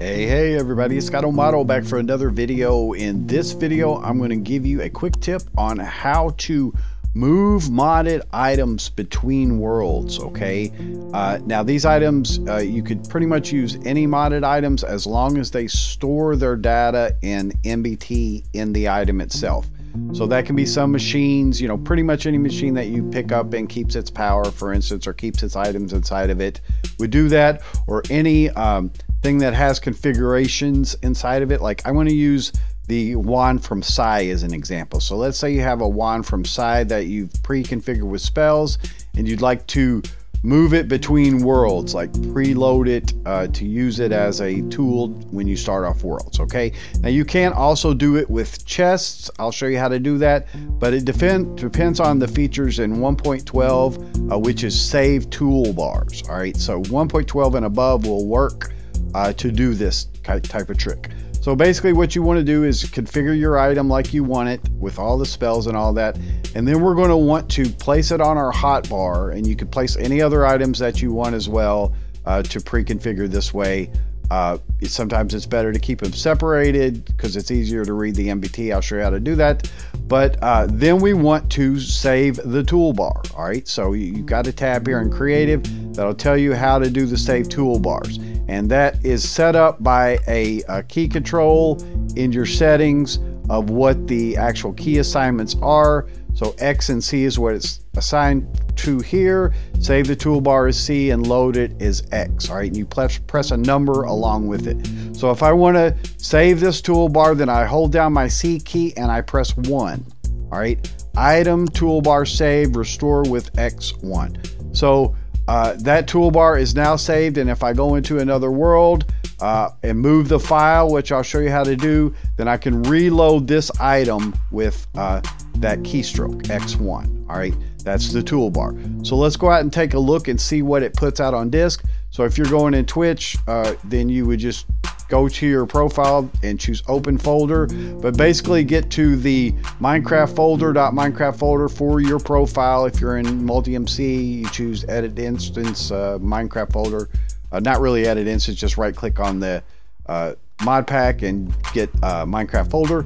Hey, hey everybody, it's ScottoMotto back for another video. In this video, I'm going to give you a quick tip on how to move modded items between worlds, okay? Uh, now these items, uh, you could pretty much use any modded items as long as they store their data in NBT in the item itself. So that can be some machines, you know, pretty much any machine that you pick up and keeps its power, for instance, or keeps its items inside of it would do that, or any um, thing that has configurations inside of it. Like I want to use the wand from Psi as an example. So let's say you have a wand from Psi that you've pre-configured with spells and you'd like to move it between worlds, like preload it uh, to use it as a tool when you start off worlds, okay? Now you can also do it with chests. I'll show you how to do that, but it depend, depends on the features in 1.12, uh, which is save toolbars, all right? So 1.12 and above will work uh, to do this type of trick. So basically what you want to do is configure your item like you want it with all the spells and all that. And then we're going to want to place it on our hotbar and you can place any other items that you want as well uh, to pre-configure this way. Uh, sometimes it's better to keep them separated because it's easier to read the NBT. I'll show you how to do that. But uh, then we want to save the toolbar. All right, so you've got a tab here in Creative that'll tell you how to do the save toolbars and that is set up by a, a, key control in your settings of what the actual key assignments are. So X and C is what it's assigned to here. Save the toolbar as C and load it as X. All right, and you press, press a number along with it. So if I want to save this toolbar, then I hold down my C key and I press one. All right, item toolbar save restore with X1. So uh, that toolbar is now saved and if I go into another world uh, and move the file, which I'll show you how to do, then I can reload this item with uh, that keystroke, X1. All right, that's the toolbar. So let's go out and take a look and see what it puts out on disk. So if you're going in Twitch, uh, then you would just go to your profile and choose open folder, but basically get to the Minecraft folder, .minecraft folder for your profile. If you're in MultiMC, you choose edit instance, uh, Minecraft folder. Uh, not really edit instance, just right click on the uh, mod pack and get uh, Minecraft folder.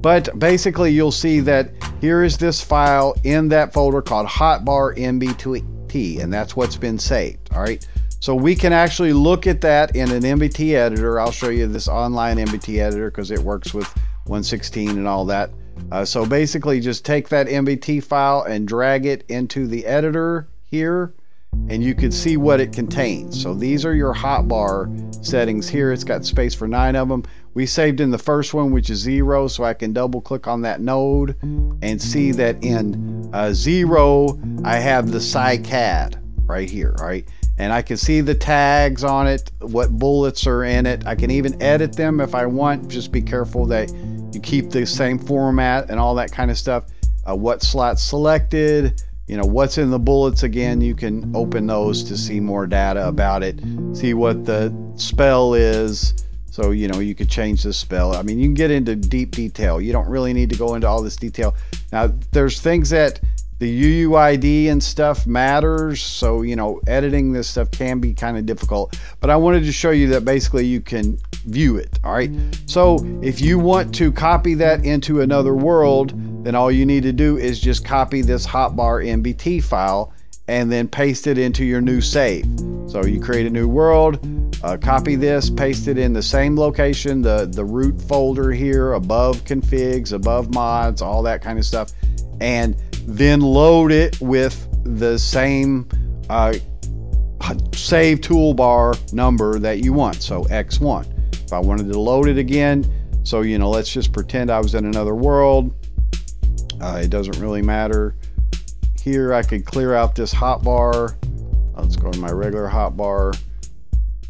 But basically you'll see that here is this file in that folder called hotbar NBT and that's what's been saved. All right. So we can actually look at that in an NBT editor. I'll show you this online NBT editor because it works with 116 and all that. Uh, so basically just take that NBT file and drag it into the editor here and you can see what it contains. So these are your hotbar settings here. It's got space for nine of them. We saved in the first one, which is zero, so I can double click on that node and see that in uh, zero, I have the Psi CAD right here, right? And I can see the tags on it, what bullets are in it. I can even edit them if I want. Just be careful that you keep the same format and all that kind of stuff. Uh, what slots selected, you know, what's in the bullets again. You can open those to see more data about it, see what the spell is. So, you know, you could change the spell. I mean, you can get into deep detail. You don't really need to go into all this detail. Now, there's things that the UUID and stuff matters. So, you know, editing this stuff can be kind of difficult. But I wanted to show you that basically you can view it. All right. So if you want to copy that into another world, then all you need to do is just copy this hotbar NBT file and then paste it into your new save. So you create a new world, uh, copy this, paste it in the same location, the, the root folder here above configs, above mods, all that kind of stuff. And then load it with the same uh, save toolbar number that you want. So X1. If I wanted to load it again, so you know, let's just pretend I was in another world. Uh, it doesn't really matter. Here I could clear out this hotbar. Let's go to my regular hotbar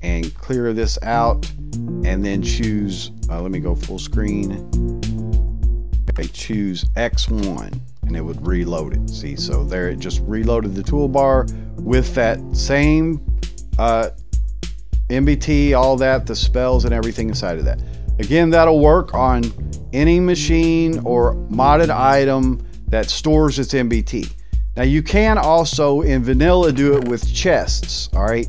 and clear this out and then choose, uh, let me go full screen. Okay, choose X1 and it would reload it. See, so there it just reloaded the toolbar with that same uh, NBT, all that, the spells and everything inside of that. Again, that'll work on any machine or modded item that stores its NBT. Now you can also in vanilla do it with chests, all right?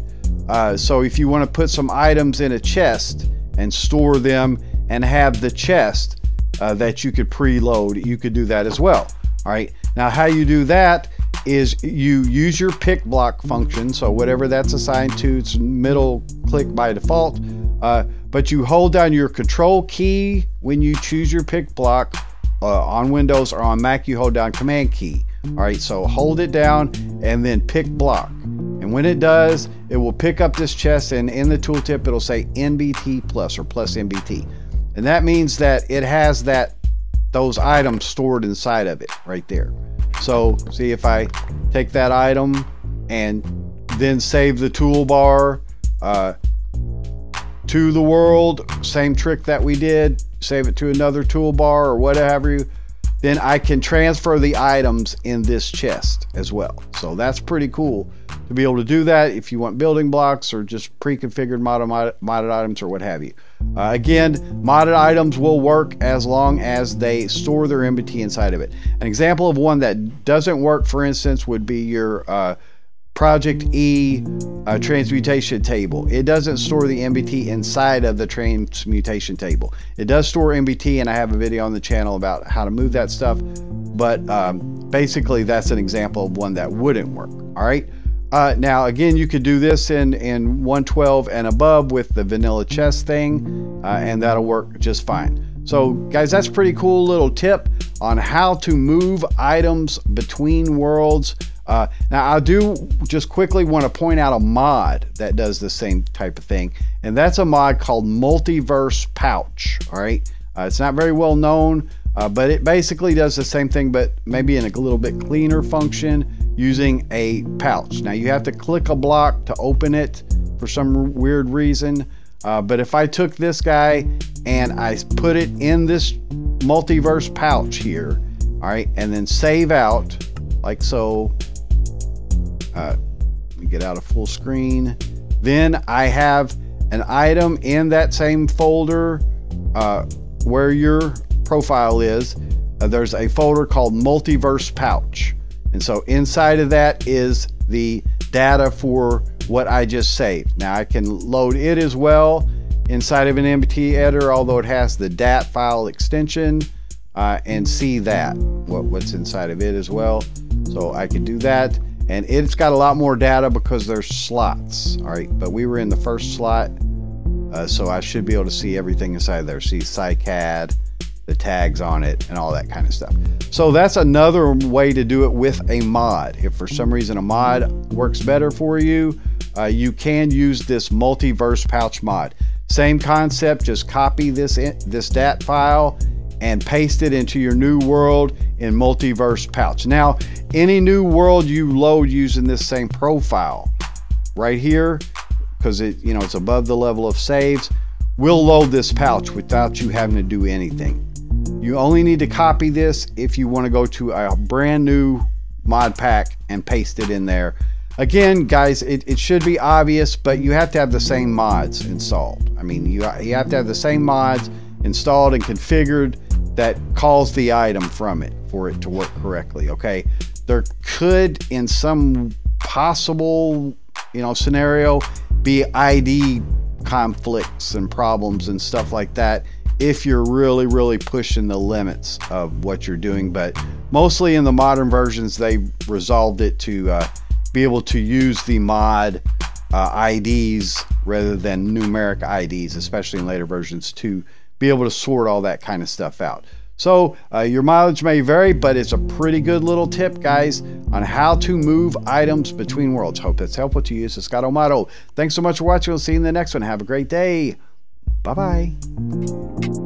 Uh, so if you want to put some items in a chest and store them and have the chest uh, that you could preload. You could do that as well. All right. Now, how you do that is you use your pick block function. So whatever that's assigned to, it's middle click by default. Uh, but you hold down your control key when you choose your pick block uh, on Windows or on Mac, you hold down command key. All right, so hold it down and then pick block. And when it does, it will pick up this chest and in the tooltip, it'll say NBT plus or plus NBT. And that means that it has that those items stored inside of it right there. So see if I take that item and then save the toolbar uh, to the world, same trick that we did, save it to another toolbar or whatever you, then I can transfer the items in this chest as well. So that's pretty cool to be able to do that if you want building blocks or just pre-configured modded, modded items or what have you. Uh, again, modded items will work as long as they store their NBT inside of it. An example of one that doesn't work, for instance, would be your uh, Project E uh, transmutation table. It doesn't store the NBT inside of the transmutation table. It does store NBT, and I have a video on the channel about how to move that stuff. But um, basically, that's an example of one that wouldn't work. All right. Uh, now, again, you could do this in, in 112 and above with the vanilla chest thing, uh, and that'll work just fine. So, guys, that's pretty cool little tip on how to move items between worlds. Uh, now, I do just quickly want to point out a mod that does the same type of thing, and that's a mod called Multiverse Pouch. All right, uh, it's not very well known, uh, but it basically does the same thing, but maybe in a little bit cleaner function using a pouch. Now, you have to click a block to open it for some weird reason, uh, but if I took this guy and I put it in this multiverse pouch here, all right, and then save out like so uh, let me get out of full screen. Then I have an item in that same folder uh, where your profile is. Uh, there's a folder called Multiverse Pouch. And so inside of that is the data for what I just saved. Now I can load it as well inside of an NBT editor, although it has the DAT file extension uh, and see that, what, what's inside of it as well. So I can do that and it's got a lot more data because there's slots all right but we were in the first slot uh, so I should be able to see everything inside there see Psi CAD the tags on it and all that kind of stuff so that's another way to do it with a mod if for some reason a mod works better for you uh, you can use this multiverse pouch mod same concept just copy this in, this dat file and paste it into your new world in multiverse pouch. Now, any new world you load using this same profile right here, because it you know it's above the level of saves, will load this pouch without you having to do anything. You only need to copy this if you want to go to a brand new mod pack and paste it in there. Again, guys, it, it should be obvious, but you have to have the same mods installed. I mean, you, you have to have the same mods installed and configured that calls the item from it for it to work correctly. Okay. There could, in some possible, you know, scenario, be ID conflicts and problems and stuff like that if you're really, really pushing the limits of what you're doing. But mostly in the modern versions, they resolved it to uh, be able to use the mod uh, IDs rather than numeric IDs, especially in later versions to be able to sort all that kind of stuff out. So uh, your mileage may vary, but it's a pretty good little tip, guys, on how to move items between worlds. Hope that's helpful to you. This is ScottoMotto. Thanks so much for watching. We'll see you in the next one. Have a great day. Bye-bye.